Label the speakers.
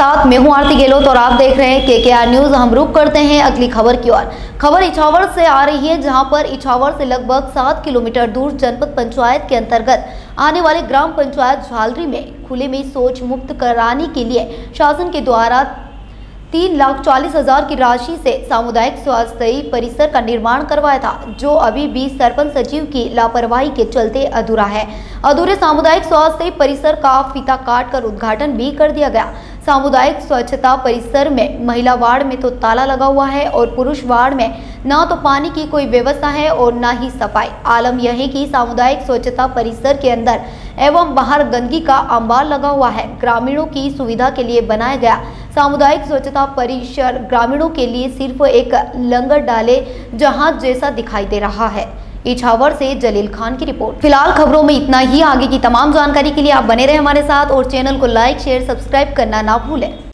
Speaker 1: साथ मैं हूँ आरती गहलोत और आप देख रहे हैं के के आर न्यूज़। हम रुक करते हैं अगली खबर की ओर। खबर इछावर से आ रही है, जहाँ पर इछावर से लगभग सात किलोमीटर दूर जनपद पंचायत के अंतर्गत आने वाले ग्राम पंचायत झालरी में खुले में शौच मुक्त कराने के लिए शासन के द्वारा तीन लाख चालीस हज़ार की राशि से सामुदायिक स्वास्थ्य परिसर का निर्माण करवाया था, जो अभी भी सरपंच सचिव की लापरवाही के चलते अधूरा है। अधूरे सामुदायिक स्वास्थ्य परिसर का फीता काट कर उद्घाटन भी कर दिया गया। सामुदायिक स्वच्छता परिसर में महिला वार्ड में तो ताला लगा हुआ है और पुरुष वार्ड में ना तो पानी की कोई व्यवस्था है और ना ही सफ़ाई। आलम यह है कि सामुदायिक स्वच्छता परिसर के अंदर एवं बाहर गंदगी का अंबार लगा हुआ है। ग्रामीणों की सुविधा के लिए बनाया गया सामुदायिक स्वच्छता परिसर ग्रामीणों के लिए सिर्फ़ एक लंगर डाले जहाज़ जैसा दिखाई दे रहा है। इछावर से जलील खान की रिपोर्ट। फ़िलहाल खबरों में इतना ही। आगे की तमाम जानकारी के लिए आप बने रहे हमारे साथ और चैनल को लाइक, शेयर, सब्सक्राइब करना ना भूलें।